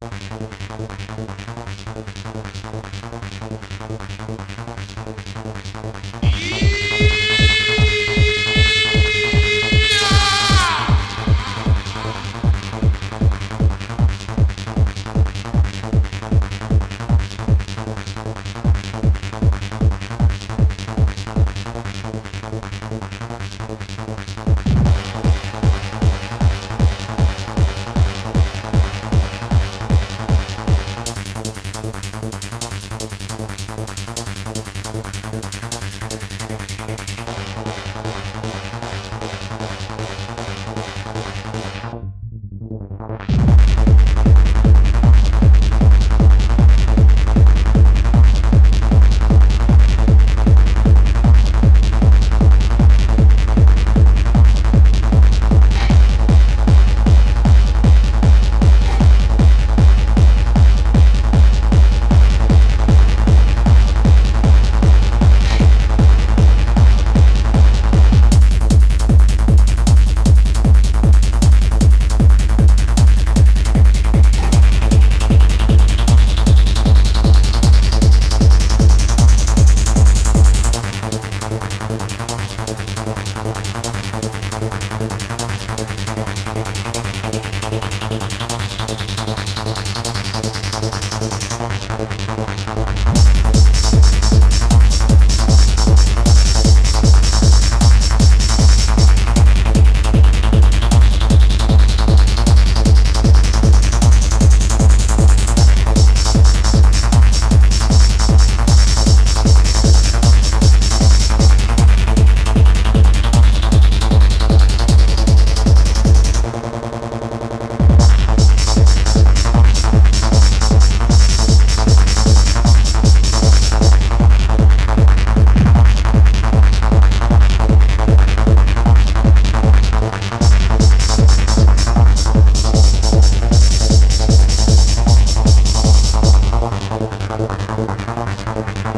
おいおいおいおいおい。Thank